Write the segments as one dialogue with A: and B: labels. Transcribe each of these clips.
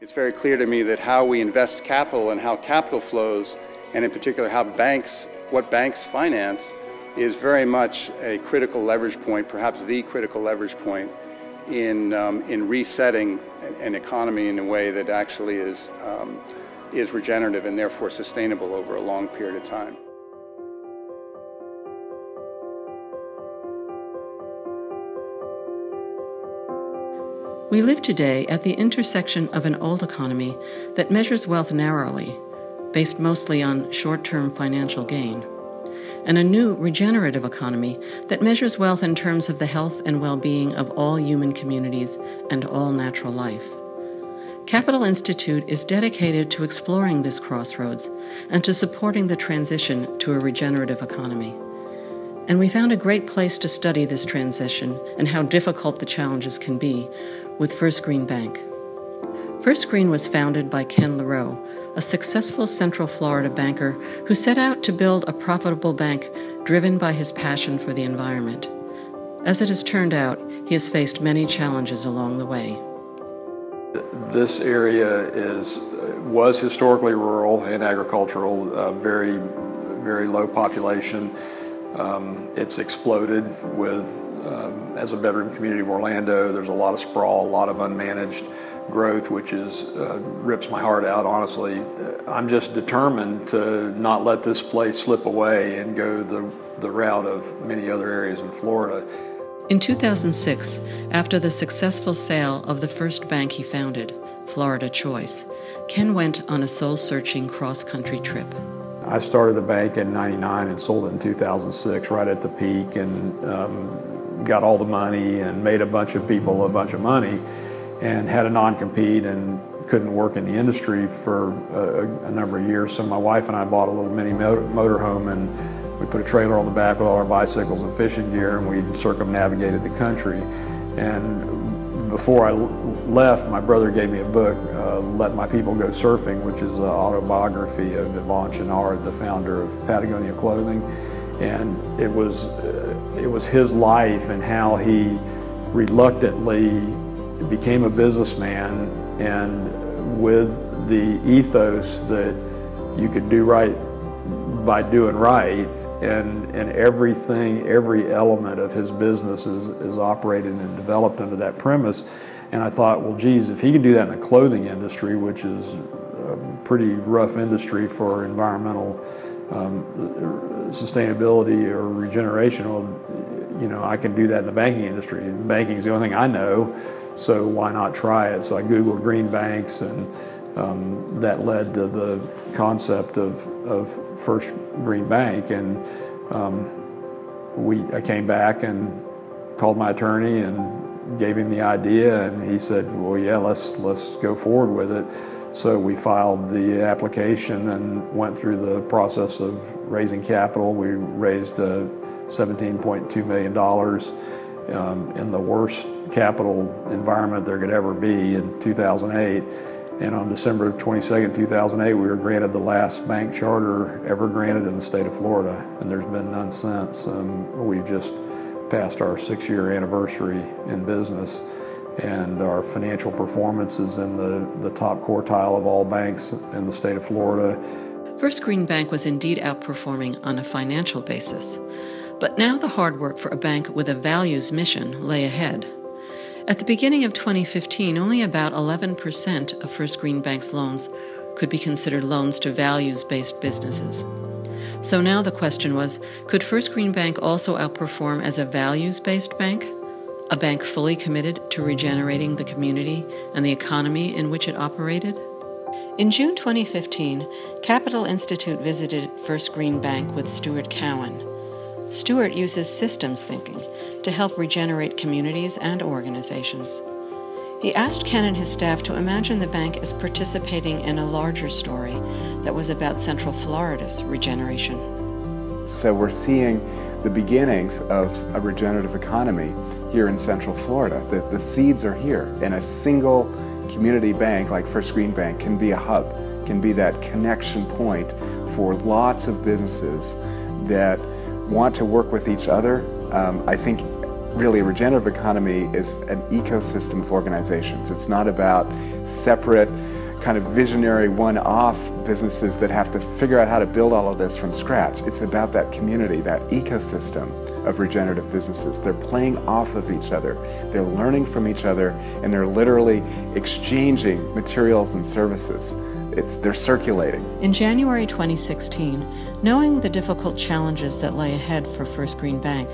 A: It's very clear to me that how we invest capital and how capital flows, and in particular how banks, what banks finance, is very much a critical leverage point, perhaps the critical leverage point in, um, in resetting an economy in a way that actually is, um, is regenerative and therefore sustainable over a long period of time.
B: We live today at the intersection of an old economy that measures wealth narrowly, based mostly on short term financial gain, and a new regenerative economy that measures wealth in terms of the health and well being of all human communities and all natural life. Capital Institute is dedicated to exploring this crossroads and to supporting the transition to a regenerative economy. And we found a great place to study this transition and how difficult the challenges can be with First Green Bank. First Green was founded by Ken LaRoe, a successful Central Florida banker who set out to build a profitable bank driven by his passion for the environment. As it has turned out, he has faced many challenges along the way.
C: This area is was historically rural and agricultural, uh, very very low population. Um, it's exploded with um, as a bedroom community of Orlando, there's a lot of sprawl, a lot of unmanaged growth, which is uh, rips my heart out. Honestly, uh, I'm just determined to not let this place slip away and go the the route of many other areas in Florida.
B: In 2006, after the successful sale of the first bank he founded, Florida Choice, Ken went on a soul searching cross country trip.
C: I started a bank in 99 and sold it in 2006, right at the peak, and um, got all the money and made a bunch of people a bunch of money and had a non-compete and couldn't work in the industry for a, a, number of years. So my wife and I bought a little mini motor home and we put a trailer on the back with all our bicycles and fishing gear and we circumnavigated the country. And before I left, my brother gave me a book, uh, Let My People Go Surfing, which is an autobiography of Yvon Chouinard, the founder of Patagonia Clothing. And it was uh, it was his life and how he reluctantly became a businessman and with the ethos that you could do right by doing right and, and everything, every element of his business is, is operated and developed under that premise. And I thought, well, geez, if he can do that in the clothing industry, which is a pretty rough industry for environmental um, sustainability or regeneration, well, you know, I can do that in the banking industry. Banking is the only thing I know, so why not try it? So I Googled green banks, and um, that led to the concept of, of First Green Bank. And um, we, I came back and called my attorney and gave him the idea, and he said, "Well, yeah, let's let's go forward with it." So we filed the application and went through the process of raising capital. We raised uh, $17.2 million um, in the worst capital environment there could ever be in 2008. And on December 22nd, 2008, we were granted the last bank charter ever granted in the state of Florida, and there's been none since. Um, we've just passed our six-year anniversary in business and our financial performance is in the, the top quartile of all banks in the state of Florida.
B: First Green Bank was indeed outperforming on a financial basis. But now the hard work for a bank with a values mission lay ahead. At the beginning of 2015, only about 11% of First Green Bank's loans could be considered loans to values based businesses. So now the question was could First Green Bank also outperform as a values based bank? A bank fully committed to regenerating the community and the economy in which it operated? In June 2015, Capital Institute visited First Green Bank with Stuart Cowan. Stuart uses systems thinking to help regenerate communities and organizations. He asked Ken and his staff to imagine the bank as participating in a larger story that was about Central Florida's regeneration.
D: So we're seeing the beginnings of a regenerative economy here in Central Florida. The, the seeds are here, and a single community bank like First Green Bank can be a hub, can be that connection point for lots of businesses that want to work with each other. Um, I think really a regenerative economy is an ecosystem of organizations. It's not about separate kind of visionary one-off businesses that have to figure out how to build all of this from scratch. It's about that community, that ecosystem of regenerative businesses. They're playing off of each other. They're learning from each other and they're literally exchanging materials and services. It's, they're circulating.
B: In January 2016, knowing the difficult challenges that lay ahead for First Green Bank,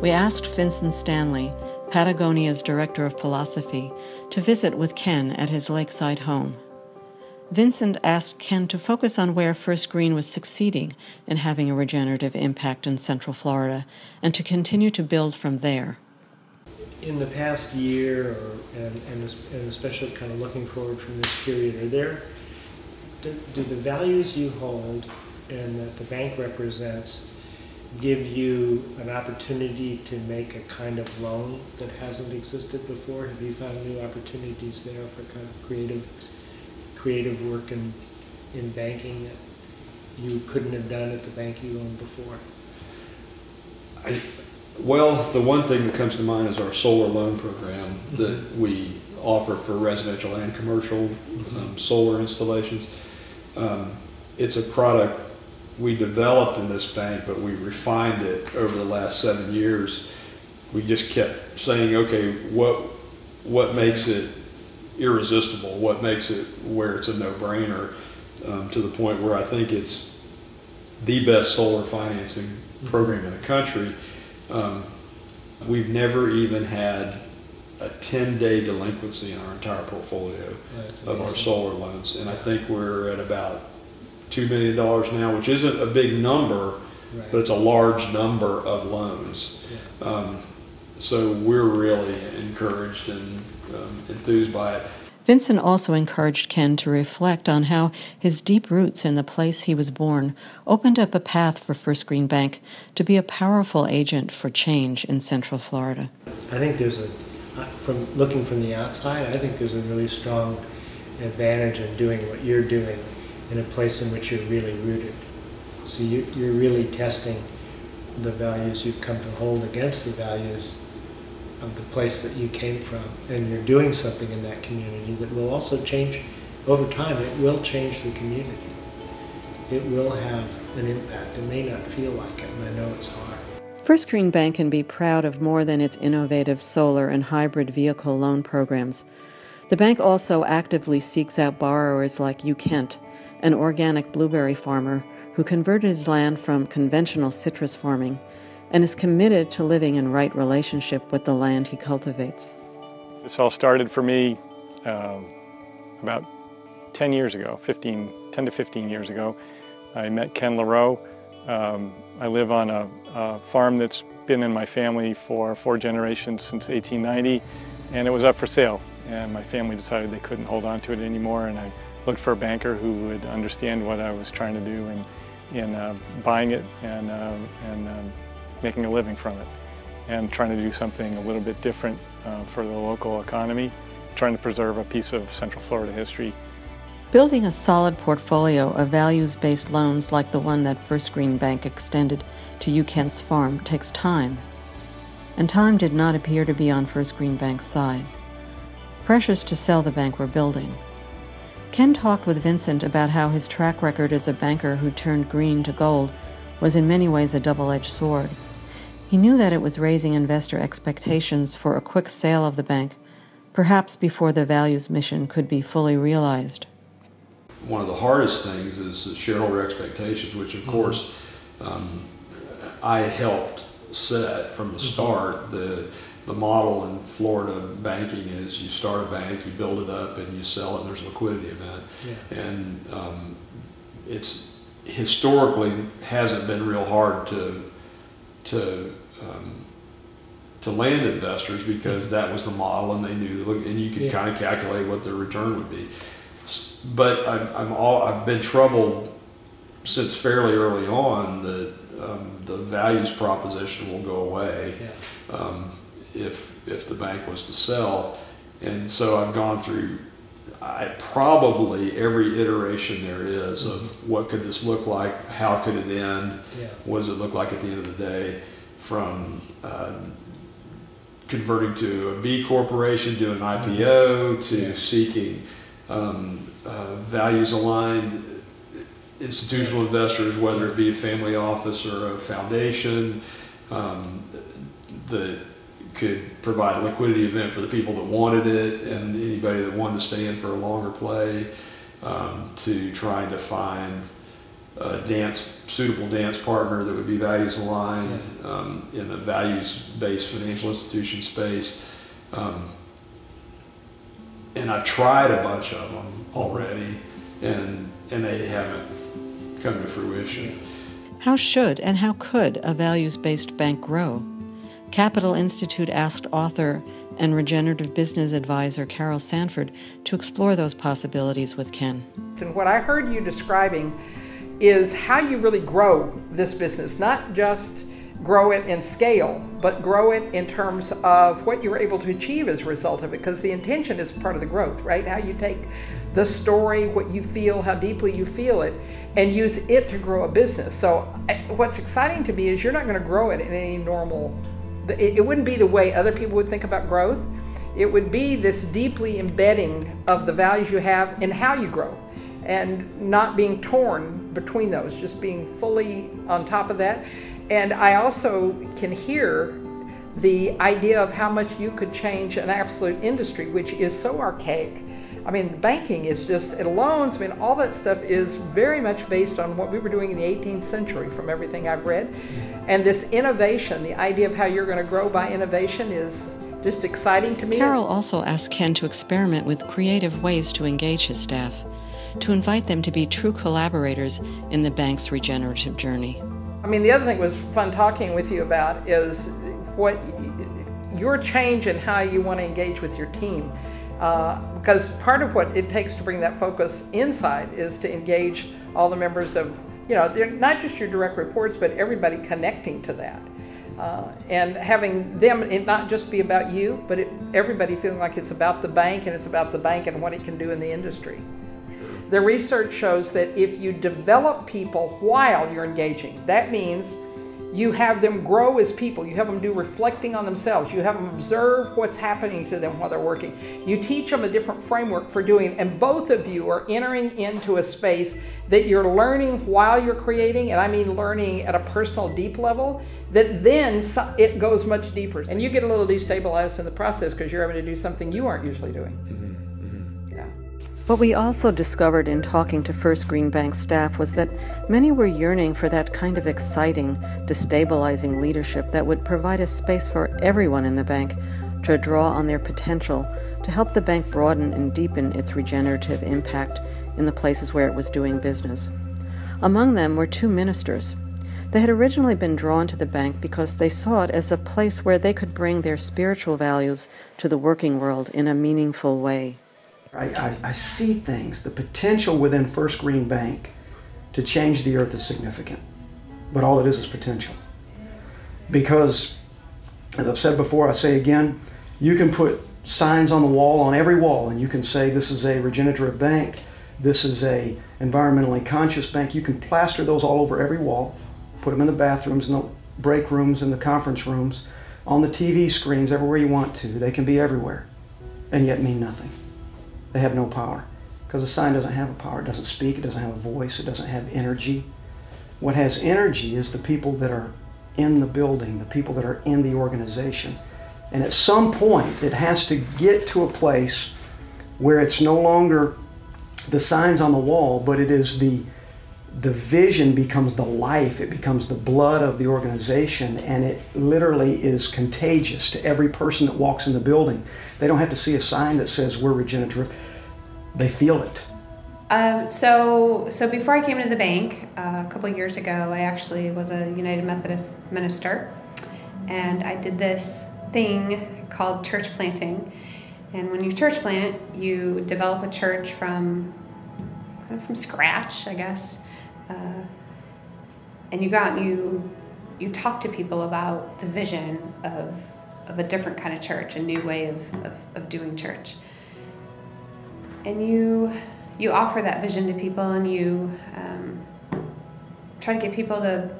B: we asked Vincent Stanley, Patagonia's Director of Philosophy, to visit with Ken at his lakeside home. Vincent asked Ken to focus on where First Green was succeeding in having a regenerative impact in Central Florida and to continue to build from there.
E: In the past year, or, and, and, especially kind of looking forward from this period, are there, do, do the values you hold and that the bank represents give you an opportunity to make a kind of loan that hasn't existed before? Have you found new opportunities there for kind of creative, creative work in, in banking that you couldn't have done at the bank you owned before?
C: I, well, the one thing that comes to mind is our solar loan program mm-hmm. that we offer for residential and commercial mm-hmm. um, solar installations. Um, it's a product we developed in this bank, but we refined it over the last seven years. We just kept saying, okay, what what makes it irresistible? What makes it where it's a no-brainer? Um, to the point where I think it's the best solar financing program in the country. Um, we've never even had a 10-day delinquency in our entire portfolio of our solar loans, and I think we're at about two million dollars now, which isn't a big number, right. but it's a large number of loans. Yeah. Um, so we're really encouraged and um, enthused by it.
B: Vincent also encouraged Ken to reflect on how his deep roots in the place he was born opened up a path for First Green Bank to be a powerful agent for change in Central Florida.
E: I think there's a, from looking from the outside, I think there's a really strong advantage in doing what you're doing in a place in which you're really rooted. So you, you're really testing the values you've come to hold against the values of the place that you came from. And you're doing something in that community that will also change over time. It will change the community. It will have an impact. It may not feel like it, and I know it's hard.
B: First Green Bank can be proud of more than its innovative solar and hybrid vehicle loan programs. The bank also actively seeks out borrowers like Hugh Kent an organic blueberry farmer who converted his land from conventional citrus farming and is committed to living in right relationship with the land he cultivates.
F: This all started for me um, about 10 years ago, 15, 10 to 15 years ago. I met Ken LaRoe. Um, I live on a, a, farm that's been in my family for four generations since 1890, and it was up for sale. And my family decided they couldn't hold on to it anymore, and I looked for a banker who would understand what I was trying to do in, in uh, buying it and, uh, and um, making a living from it and trying to do something a little bit different uh, for the local economy, trying to preserve a piece of Central Florida history.
B: Building a solid portfolio of values-based loans like the one that First Green Bank extended to Hugh Kent's farm takes time. And time did not appear to be on First Green Bank's side. Pressures to sell the bank were building. Ken talked with Vincent about how his track record as a banker who turned green to gold was in many ways a double edged sword. He knew that it was raising investor expectations for a quick sale of the bank, perhaps before the values mission could be fully realized.
C: One of the hardest things is the shareholder expectations, which of mm-hmm. course um, I helped set from the mm-hmm. start. The the model in Florida banking is you start a bank, you build it up, and you sell it, and there's a liquidity event. Yeah. And um, it's historically hasn't been real hard to to um, to land investors because that was the model, and they knew, and you could yeah. kind of calculate what their return would be. But I'm, I'm all I've been troubled since fairly early on that um, the values proposition will go away. Yeah. Um, if if the bank was to sell. And so I've gone through I probably every iteration there is of mm-hmm. what could this look like, how could it end, yeah. what does it look like at the end of the day, from uh,
G: converting to a B corporation, doing IPO, to seeking um, uh, values aligned institutional investors, whether it be a family office or a foundation, um, that could provide a liquidity event for the people that wanted it and anybody that wanted to stay in for a longer play, um, to trying to find a dance suitable dance partner that would be values aligned um, in a values based financial institution space. Um, and I've tried a bunch of them already, and and they haven't come to fruition.
B: How should and how could a values based bank grow? Capital Institute asked author and regenerative business advisor Carol Sanford to explore those possibilities with Ken.
H: And what I heard you describing is how you really grow this business, not just grow it in scale, but grow it in terms of what you're able to achieve as a result of it, because the intention is part of the growth, right? How you take the story, what you feel, how deeply you feel it, and use it to grow a business. So, eh, what's exciting to me is you're not going to grow it in any normal, it wouldn't be the way other people would think about growth. It would be this deeply embedding of the values you have in how you grow and not being torn between those, just being fully on top of that. And I also can hear the idea of how much you could change an absolute industry, which is so archaic. I mean, banking is just, it loans, I mean, all that stuff is very much based on what we were doing in the 18th century from everything I've read. And this innovation, the idea of how you're going to grow by innovation is just exciting to me.
B: Carol also asked Ken to experiment with creative ways to engage his staff to invite them to be true collaborators in the bank's regenerative journey.
H: I mean, the other thing was fun talking with you about is what your change in how you want to engage with your team. Uh, because part of what it takes to bring that focus inside is to engage all the members of, you know, not just your direct reports, but everybody connecting to that. Uh, and having them it not just be about you, but it, everybody feeling like it's about the bank and it's about the bank and what it can do in the industry. The research shows that if you develop people while you're engaging, that means you have them grow as people. You have them do reflecting on themselves. You have them observe what's happening to them while they're working. You teach them a different framework for doing, and both of you are entering into a space that you're learning while you're creating, and I mean learning at a personal, deep level, that then it goes much deeper. And you get a little destabilized in the process because you're having to do something you aren't usually doing. Mm-hmm.
B: What we also discovered in talking to First Green Bank staff was that many were yearning for that kind of exciting, destabilizing leadership that would provide a space for everyone in the bank to draw on their potential to help the bank broaden and deepen its regenerative impact in the places where it was doing business. Among them were two ministers. They had originally been drawn to the bank because they saw it as a place where they could bring their spiritual values to the working world in a meaningful way.
I: I, I, I see things, the potential within First Green Bank to change the earth is significant. But all it is is potential. Because, as I've said before, I say again, you can put signs on the wall, on every wall, and you can say this is a regenerative bank, this is a environmentally conscious bank. You can plaster those all over every wall, put them in the bathrooms, in the break rooms, in the conference rooms, on the TV screens, everywhere you want to. They can be everywhere, and yet mean nothing they have no power. Because the sign doesn't have a power. It doesn't speak. It doesn't have a voice. It doesn't have energy. What has energy is the people that are in the building, the people that are in the organization. And at some point, it has to get to a place where it's no longer the signs on the wall, but it is the the vision becomes the life, it becomes the blood of the organization, and it literally is contagious to every person that walks in the building. They don't have to see a sign that says we're regenerative, they feel it.
J: Um, so, so before I came into the bank uh, a couple years ago, I actually was a United Methodist minister, and I did this thing called church planting. And when you church plant, you develop a church from from scratch, I guess uh, and you go out and you you talk to people about the vision of of a different kind of church, a new way of, of, of doing church. And you you offer that vision to people and you um, try to get people to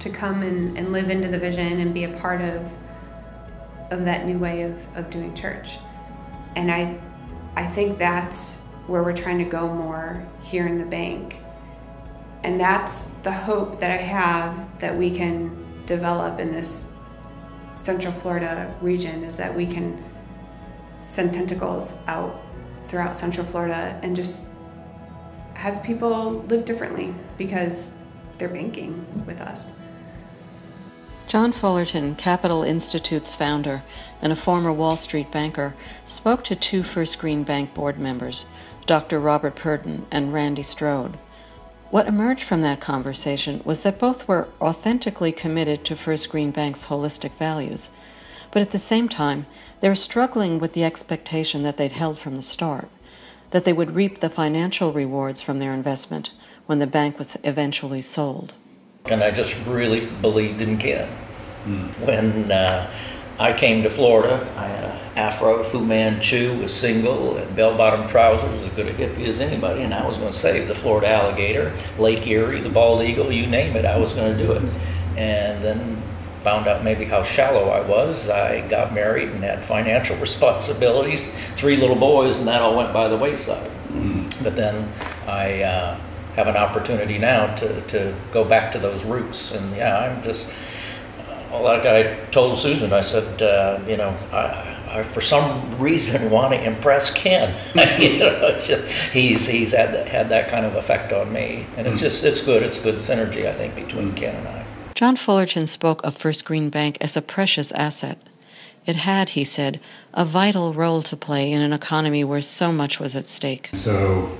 J: to come and, and live into the vision and be a part of of that new way of, of doing church. And I, I think that's where we're trying to go more here in the bank. And that's the hope that I have that we can develop in this Central Florida region is that we can send tentacles out throughout Central Florida and just have people live differently because they're banking with us.
B: John Fullerton, Capital Institute's founder and a former Wall Street banker, spoke to two First Green Bank board members, Dr. Robert Purdon and Randy Strode. What emerged from that conversation was that both were authentically committed to First Green Bank's holistic values, but at the same time, they were struggling with the expectation that they'd held from the start that they would reap the financial rewards from their investment when the bank was eventually sold.
K: And I just really believed in Ken. Mm. When uh, I came to Florida, I had an afro, Fu Manchu, was single, and bell-bottom trousers, as good a hippie as anybody, and I was going to save the Florida alligator, Lake Erie, the bald eagle, you name it, I was going to do it. And then found out maybe how shallow I was. I got married and had financial responsibilities, three little boys, and that all went by the wayside. Mm. But then I uh, have an opportunity now to, to go back to those roots. And yeah, I'm just, like I told Susan, I said, uh, you know, I, I, for some reason want to impress Ken. you know, just, he's he's had that, had that kind of effect on me, and it's mm. just it's good. It's good synergy, I think, between mm. Ken and I.
B: John Fullerton spoke of First Green Bank as a precious asset. It had, he said, a vital role to play in an economy where so much was at stake.
A: So,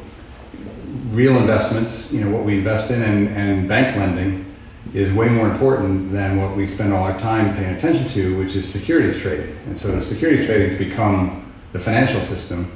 A: real investments, you know, what we invest in and, and bank lending is way more important than what we spend all our time paying attention to, which is securities trading. And so, securities trading has become the financial system,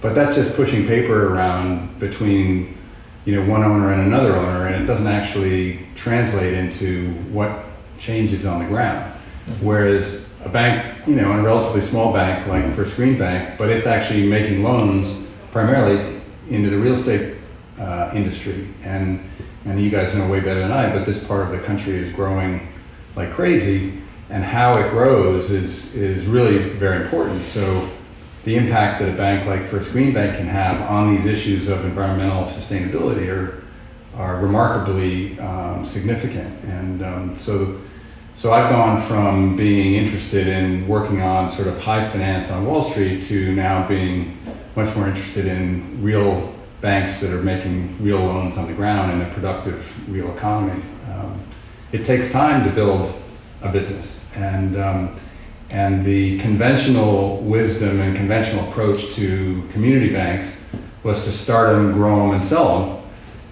A: but that's just pushing paper around between you know one owner and another owner, and it doesn't actually translate into what changes on the ground. Whereas a bank, you know, a relatively small bank like First Green Bank, but it's actually making loans primarily into the real estate uh, industry, and and you guys know way better than I, but this part of the country is growing like crazy, and how it grows is is really very important. So the impact that a bank like First Green Bank can have on these issues of environmental sustainability are, are remarkably um, significant. And um, so, so I've gone from being interested in working on sort of high finance on Wall Street to now being much more interested in real banks that are making real loans on the ground in a productive real economy. Um, it takes time to build a business. And um, and the conventional wisdom and conventional approach to community banks was to start them, grow them, and sell them.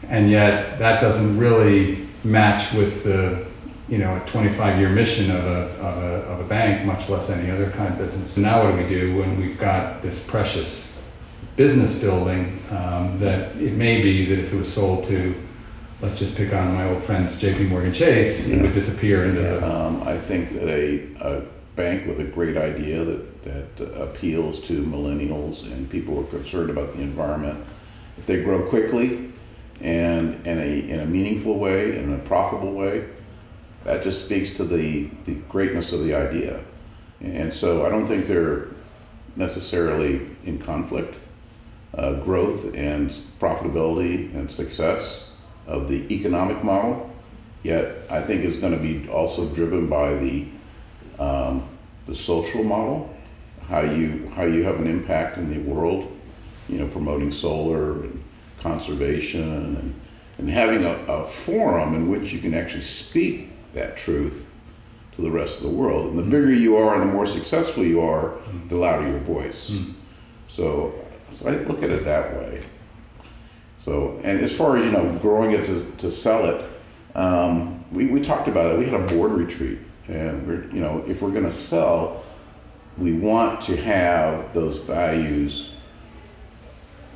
A: And yet that doesn't really match with the you know, a 25 year mission of a, of, a, of a bank, much less any other kind of business. So now what do we do when we've got this precious business building um, that it may be that if it was sold to, let's just pick on my old friends, JP Morgan Chase, yeah. it would disappear into yeah.
L: the. Um, I think that a, a bank with a great idea that, that appeals to millennials and people who are concerned about the environment. If they grow quickly and in a, in a meaningful way, in a profitable way, that just speaks to the, the greatness of the idea. And so I don't think they're necessarily in conflict. Uh, growth and profitability and success of the economic model, yet I think it's going to be also driven by the um, the social model, how you how you have an impact in the world, you know, promoting solar and conservation and and having a, a forum in which you can actually speak that truth to the rest of the world. And the bigger you are and the more successful you are, the louder your voice. Mm-hmm. So, so I look at it that way. So, and as far as you know, growing it to, to sell it, um, we, we talked about it. We had a board retreat and we're, you know, if we're going to sell, we want to have those values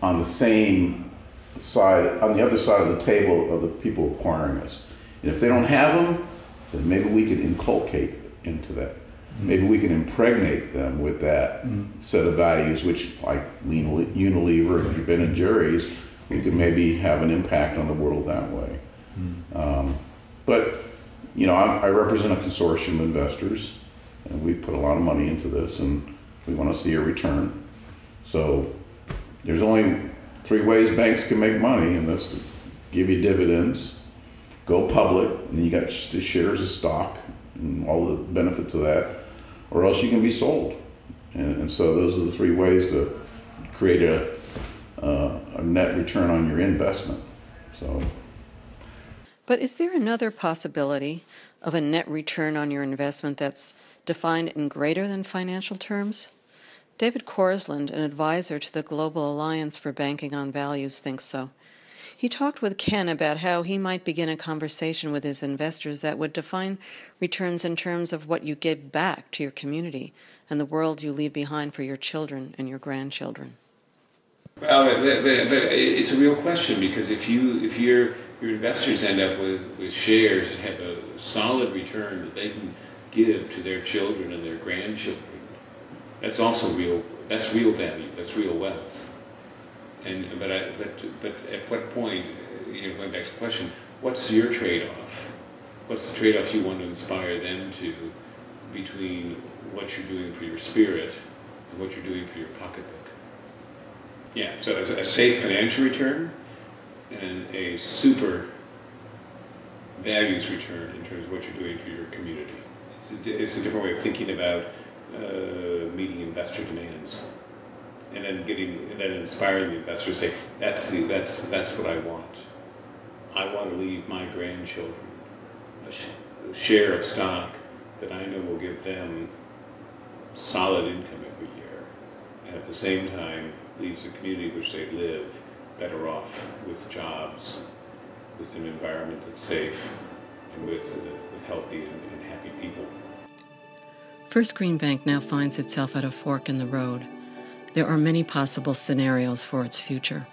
L: on the same side, on the other side of the table of the people acquiring us. And if they don't have them, then maybe we can inculcate into that. Maybe we can impregnate them with that mm-hmm. set of values, which, like Unilever and Ben and Jerry's, we can maybe have an impact on the world that way. Mm-hmm. Um, but you know, I, I represent a consortium of investors, and we put a lot of money into this, and we want to see a return. So there's only three ways banks can make money, and that's to give you dividends, go public, and you got shares of stock and all the benefits of that, or else you can be sold. And, and so those are the three ways to create a, uh, a net return on your investment. So.
B: But is there another possibility of a net return on your investment that's defined in greater than financial terms? David Korslund, an advisor to the Global Alliance for Banking on Values, thinks so. He talked with Ken about how he might begin a conversation with his investors that would define returns in terms of what you give back to your community and the world you leave behind for your children and your grandchildren.
M: Well, but, but, but it's a real question because if you if your your investors end up with, with shares that have a solid return that they can give to their children and their grandchildren, that's also real. That's real value. That's real wealth. And but I, but but at what point, you know, going back to the question, what's your trade-off? What's the trade-off you want to inspire them to between what you're doing for your spirit and what you're doing for your pocketbook? Yeah. So a safe financial return and a super values return in terms of what you're doing for your community. It's a, it's a different way of thinking about uh, meeting investor demands and then getting and then inspiring the investor to say that's the that's that's what I want. I want to leave my grandchildren a, sh- a share of stock that I know will give them solid income every year, and at the same time leaves the community which they live better off with jobs, with an environment that's safe, and with uh, with healthy and, and happy people.
B: First Green Bank now finds itself at a fork in the road. There are many possible scenarios for its future.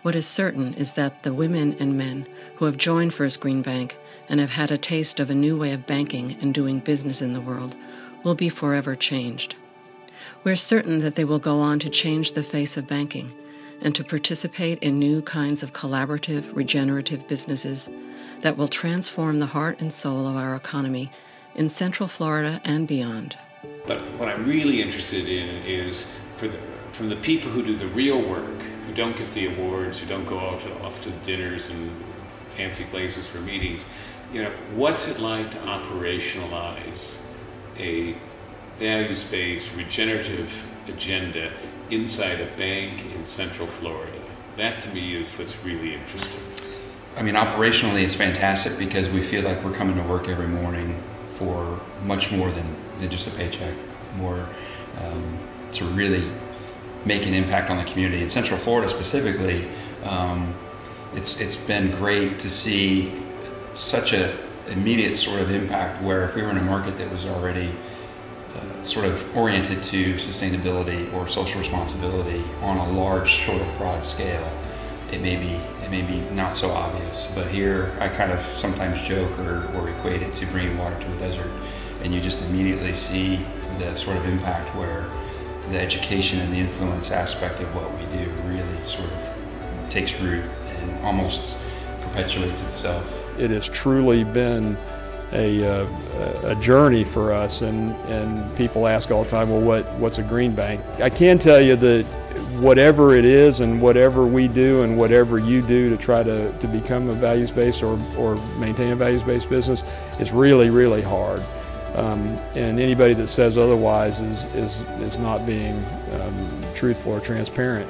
B: What is certain is that the women and men who have joined First Green Bank and have had a taste of a new way of banking and doing business in the world will be forever changed. We're certain that they will go on to change the face of banking and to participate in new kinds of collaborative, regenerative businesses that will transform the heart and soul of our economy in Central Florida and beyond.
M: But what I'm really interested in is for the, from the people who do the real work, who don't get the awards, who don't go out to, off to dinners and fancy places for meetings, you know, what's it like to operationalize a values-based regenerative agenda inside a bank in Central Florida? That to me is what's really interesting.
N: I mean, operationally, it's fantastic because we feel like we're coming to work every morning for much more than, than just a paycheck, more um, to really make an impact on the community. In Central Florida specifically, um, it's, it's been great to see such a immediate sort of impact where if we were in a market that was already uh, sort of oriented to sustainability or social responsibility on a large, sort of broad scale, it may be it may be not so obvious. But here, I kind of sometimes joke or, or equate it to bringing water to a desert, and you just immediately see the sort of impact where the education and the influence aspect of what we do really sort of takes root and almost perpetuates itself.
C: It has truly been a, uh, a journey for us, and, and people ask all the time, well, what, what's a green bank? I can tell you that whatever it is and whatever we do and whatever you do to try to, to become a values-based or, or maintain a values-based business is really, really hard. Um, and anybody that says otherwise is, is, is not being um, truthful or transparent.